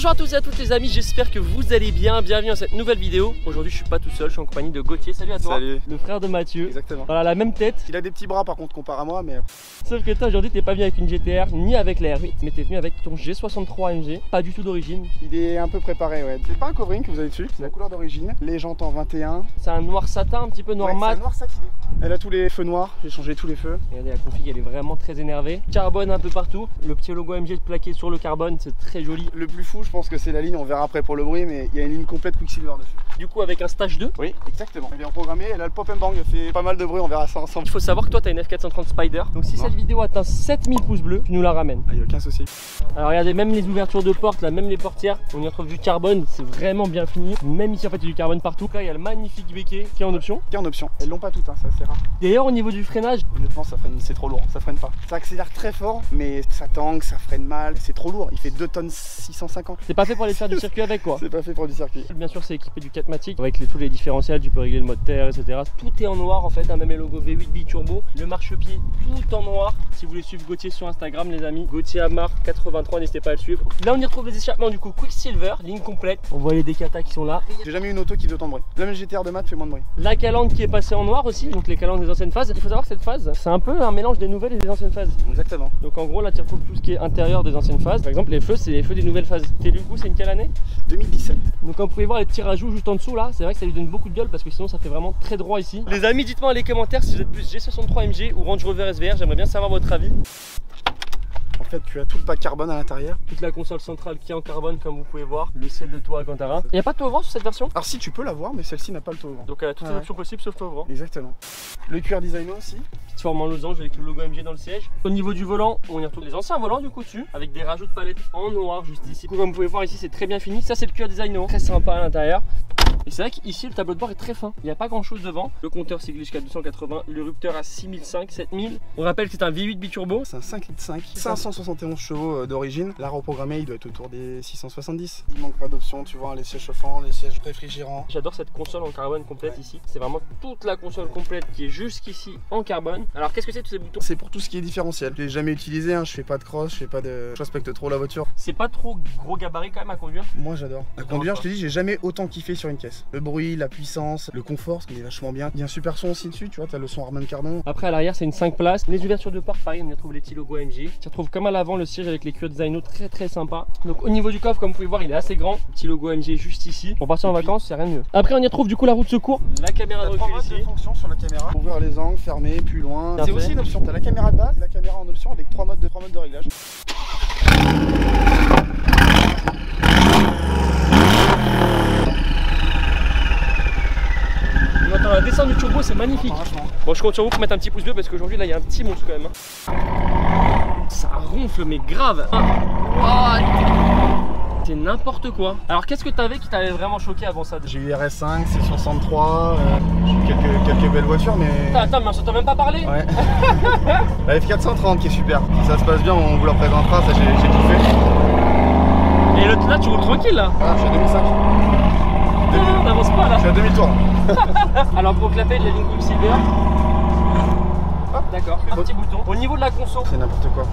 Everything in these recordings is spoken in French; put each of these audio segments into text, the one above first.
Bonjour à tous et à toutes les amis, j'espère que vous allez bien. Bienvenue dans cette nouvelle vidéo. Aujourd'hui, je suis pas tout seul, je suis en compagnie de Gauthier. Salut à toi. Salut. Le frère de Mathieu. Exactement. Voilà, la même tête. Il a des petits bras par contre comparé à moi, mais Sauf que toi, aujourd'hui, t'es pas venu avec une GTR ni avec la R8, mais t'es venu avec ton G63 AMG. Pas du tout d'origine. il est un peu préparé. Ouais. C'est pas un covering que vous avez dessus, c'est la couleur d'origine. Les jantes en 21. C'est un noir satin, un petit peu noir Ouais, c'est un noir satiné. Elle a tous les feux noirs, j'ai changé tous les feux. Regardez, la config, elle est vraiment très énervée. Carbone un peu partout. Le petit logo AMG plaqué sur le carbone, c'est très joli. Le plus fou, je pense que c'est la ligne, on verra après pour le bruit, mais il y a une ligne complète Quicksilver dessus. Du coup, avec un stage 2. Oui, exactement. Elle est en programmée, elle a le pop and bang, elle fait pas mal de bruit, on verra ça ensemble. Il faut savoir que toi, t'as une F430 Spider. Donc, si Non. cette vidéo atteint 7000 pouces bleus, tu nous la ramènes. Ah, y a aucun souci. Alors regardez, même les ouvertures de portes, là, même les portières, on y retrouve du carbone, c'est vraiment bien fini. Même ici en fait il y a du carbone partout. Là il y a le magnifique béquet qui est en option. Qui est en option. Elles l'ont pas toutes, hein, c'est assez rare. D'ailleurs au niveau du freinage, Honnêtement, ça freine, c'est trop lourd, ça freine pas. Ça accélère très fort, mais ça tangue, ça freine mal, c'est trop lourd. Il fait 2 tonnes 650. C'est pas fait pour aller faire du circuit avec quoi. C'est pas fait pour du circuit. Bien sûr c'est équipé du 4matic avec les- tous les différentiels, tu peux régler le mode terre, etc. Tout est en noir en fait, hein, même les logos V8 biturbo, le marchepied tout en noir. Si vous voulez suivre Gauthier sur Instagram les amis, Gauthier Amar 83, n'hésitez pas à le suivre. Là on y retrouve les échappements du coup Quicksilver, ligne complète. On voit les décata qui sont là. J'ai jamais eu une auto qui fait autant de bruit. Même GTR de maths fait moins de bruit. La calandre qui est passée en noir aussi, donc les calandres des anciennes phases. Il faut savoir que cette phase, c'est un peu un mélange des nouvelles et des anciennes phases. Exactement. Donc en gros là tu retrouves tout ce qui est intérieur des anciennes phases. Par exemple les feux c'est les feux des nouvelles phases. Coup c'est une quelle année 2017. Donc comme vous pouvez voir les petits rajouts juste en dessous là, c'est vrai que ça lui donne beaucoup de gueule parce que sinon ça fait vraiment très droit ici. Les amis dites-moi dans les commentaires si vous êtes plus G63 MG ou Range Rover SVR, j'aimerais bien savoir votre avis. En fait, tu as tout le pack carbone à l'intérieur. Toute la console centrale qui est en carbone comme vous pouvez voir, le ciel de toit Alcantara. Il n'y a pas de toit sur cette version? Alors si tu peux l'avoir, mais celle-ci n'a pas le taux grand. Donc elle a toutes les ouais. options possibles sauf toit Exactement. Le cuir design aussi. petite forme en losange avec le logo MG dans le siège. Au niveau du volant, on y retrouve les anciens volants du coup dessus, avec des rajouts de palettes en noir juste ici. Du coup, comme vous pouvez voir ici, c'est très bien fini. Ça, c'est le cuir design très sympa à l'intérieur. Et c'est vrai qu'ici, le tableau de bord est très fin. Il n'y a pas grand chose devant. Le compteur jusqu'à 280, le rupteur à 6005, 7000. On rappelle que c'est un V8 biturbo. C'est un 5 litres 5, 571 chevaux euh, d'origine. La reprogrammée, il doit être autour des 670. Il manque pas d'options, tu vois, les sièges chauffants, les sièges réfrigérants. J'adore cette console en carbone complète ici. C'est vraiment toute la console complète qui est jusqu'ici en carbone. Alors, qu'est-ce que c'est tous ces boutons? C'est pour tout ce qui est différentiel. Je l'ai jamais utilisé, hein, je fais pas de cross, je fais pas de. Je respecte trop la voiture. C'est pas trop gros gabarit quand même à conduire? Moi j'adore. À conduire, je te dis, j'ai jamais autant kiffé sur une caisse. Le bruit, la puissance, le confort, ce qui est vachement bien. Il y a un super son aussi dessus, tu vois, t'as le son Harman Kardon. Après à l'arrière c'est une 5 places. Les ouvertures de porte pareil on y retrouve les petits logos AMG. Tu retrouves comme à l'avant le siège avec les cuir designo très très sympa. Donc au niveau du coffre comme vous pouvez voir il est assez grand. Petit logo AMG juste ici. Pour partir en vacances c'est rien de mieux. Après on y retrouve du coup la roue de secours. La caméra de recul ici. fonction sur la caméra. Ouvrir les angles, fermer, plus loin. C'est aussi une option. T'as la caméra de base, la caméra en option avec trois modes de, trois modes de réglage. dessin du Chobo, c'est magnifique. Bon, je compte sur vous pour mettre un petit pouce bleu parce qu'aujourd'hui, là, il y a un petit monstre quand même. Hein. Ça ronfle, mais grave. Ah. C'est n'importe quoi. Alors, qu'est-ce que t'avais qui t'avait vraiment choqué avant ça J'ai eu RS5, C63, euh, j'ai eu quelques, belles voitures, mais. Attends, attends mais on t'a même pas parlé la F430 qui est super. Si ça se passe bien, on vous la présentera, ça j'ai kiffé. Et là, tu roules tranquille là Ah, je suis demi-tour là. Je suis à demi-tour. Alors pour clapper de la ligne Silver, D'accord, un petit bouton. Au niveau de la conso, C'est n'importe quoi.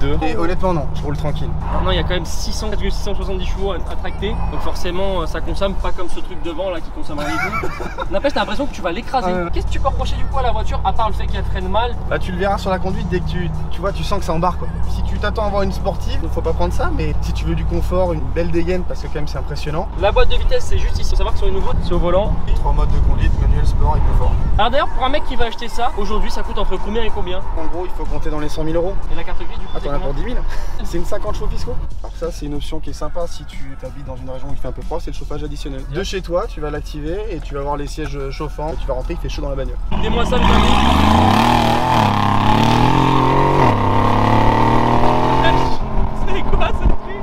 18.2. Et honnêtement, non, je roule tranquille. maintenant il y a quand même 600, 670 chevaux à, à tracter. Donc forcément euh, ça consomme pas comme ce truc devant là qui consomme un litre. N'empêche t'as l'impression que tu vas l'écraser. Ouais. Qu'est-ce que tu peux reprocher du coup à la voiture à part le fait qu'elle freine mal? Là, tu le verras sur la conduite dès que tu, tu vois, tu sens que ça embarque quoi. Si tu t'attends à avoir une sportive, faut pas prendre ça, mais si tu veux du confort, une belle dégaine, parce que quand même c'est impressionnant. La boîte de vitesse c'est juste ici. Faut savoir que sur les nouveaux c'est au volant. Trois modes de conduite, manuel, sport et confort. Alors d'ailleurs pour un mec qui va acheter ça, aujourd'hui ça coûte entre combien et combien En gros, il faut compter dans les 100 000 euros. Et la carte grise du coup Attends, on a pour 10 000. C'est une 50 chevaux fiscaux. Alors ça, c'est une option qui est sympa si tu habites dans une région où il fait un peu froid, c'est le chauffage additionnel. De chez toi, tu vas l'activer et tu vas avoir les sièges chauffants. Tu vas rentrer, il fait chaud dans la bagnole. Dis-moi ça les amis. C'est quoi ce truc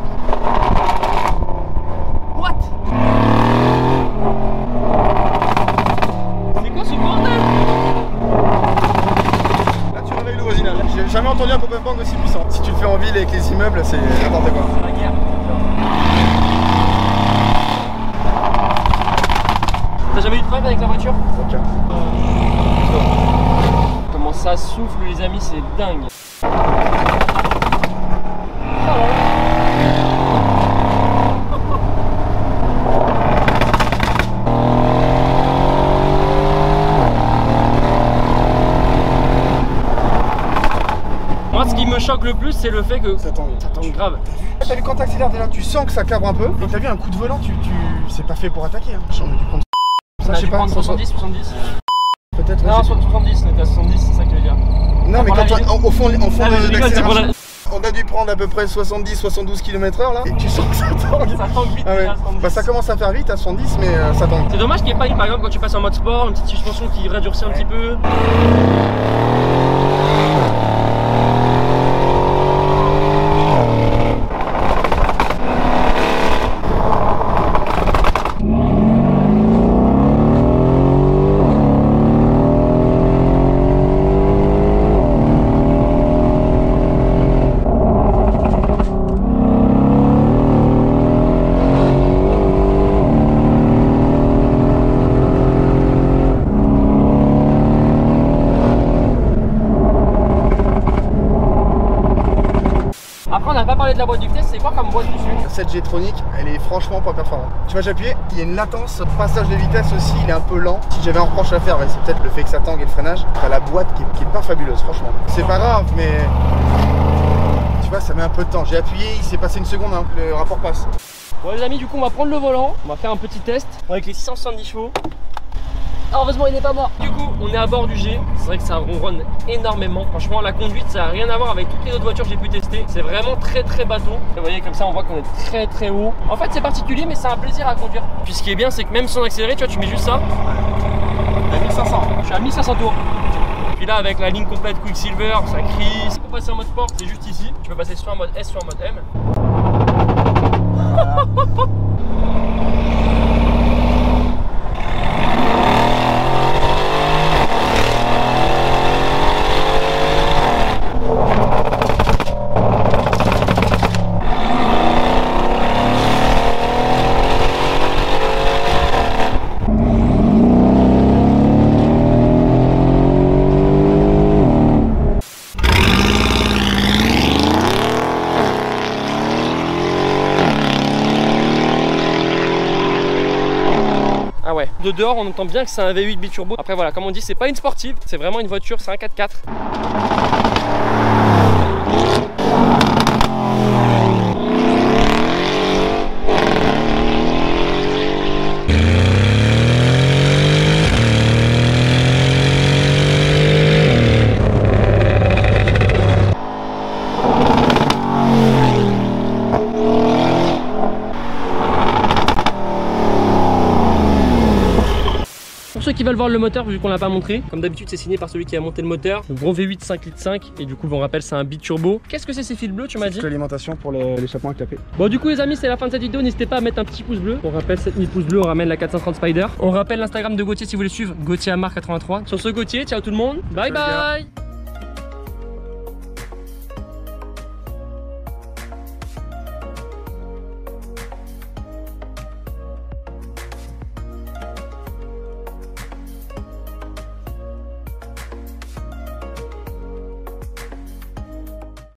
What C'est quoi ce bordel Là, tu réveilles le voisinage. J'ai jamais entendu un pop bang aussi puissant. Si tu le fais en ville avec les immeubles, c'est n'importe quoi. C'est la guerre. T'as jamais eu de problème avec la voiture Ok. Comment ça souffle les amis, c'est dingue. ce qui me choque le plus, c'est le fait que Ça tangue. ça tangue grave. T'as vu quand t'accélères déjà, tu sens que ça cabre un peu. Et t'as vu un coup de volant, tu, tu... c'est pas fait pour attaquer. Hein. J'en ai dû prendre. On Ça, a je sais pas. prendre 70, 70. Peut-être. Non, je sais 70, on était à 70, c'est ça que je veux dire. Non, mais quand ligne. au fond, en fond Ah, de on a dû prendre à peu près 70-72 km/h là. Et tu sens que ça tangue. Ça tangue vite Ah ouais. déjà à 70. Bah ça commence à faire vite à 70 mais euh, ça tangue. C'est dommage qu'il n'y ait pas, par exemple, quand tu passes en mode sport, une petite suspension qui radurcit un petit peu. Pas parlé de la boîte de vitesse, c'est quoi comme boîte dessus Cette G-Tronic, elle est franchement pas performante. Tu vois, j'appuie, il y a une latence. Le passage de vitesse aussi, il est un peu lent. Si j'avais un reproche à faire, c'est peut-être le fait que ça tangue et le freinage. T'as la boîte qui est, qui est pas fabuleuse, franchement. C'est pas grave, mais. Tu vois, ça met un peu de temps. J'ai appuyé, il s'est passé une seconde, hein, le rapport passe. Bon les amis, du coup on va prendre le volant, on va faire un petit test avec les 670 chevaux. Ah, heureusement il n'est pas mort. Du coup on est à bord du G, c'est vrai que ça ronronne énormément. Franchement la conduite ça n'a rien à voir avec toutes les autres voitures que j'ai pu tester. C'est vraiment très très bateau. Et vous voyez comme ça on voit qu'on est très très haut. En fait c'est particulier mais c'est un plaisir à conduire. Puis ce qui est bien c'est que même sans accélérer, tu vois tu mets juste ça. À 1500. Je suis à 1500 tours. Puis là avec la ligne complète Quicksilver, ça crie. Pour passer en mode sport, c'est juste ici. Tu peux passer soit en mode S, soit en mode M ouais. De dehors, on entend bien que c'est un V8 biturbo. Après voilà, comme on dit, c'est pas une sportive, c'est vraiment une voiture, c'est un 4x4. Veulent voir le moteur, vu qu'on l'a pas montré, comme d'habitude, c'est signé par celui qui a monté le moteur. Le gros V8 5 litres 5 et du coup, on rappelle, c'est un biturbo. Qu'est-ce que c'est ces fils bleus, tu m'as dit L'alimentation pour le- l'échappement à clapet. Bon du coup les amis c'est la fin de cette vidéo, n'hésitez pas à mettre un petit pouce bleu. On rappelle 7000 pouces bleus, on ramène la 430 Spider. On rappelle l'Instagram de Gauthier si vous voulez suivre, Gauthier Amar 83. Sur ce Gauthier, ciao tout le monde, bye bye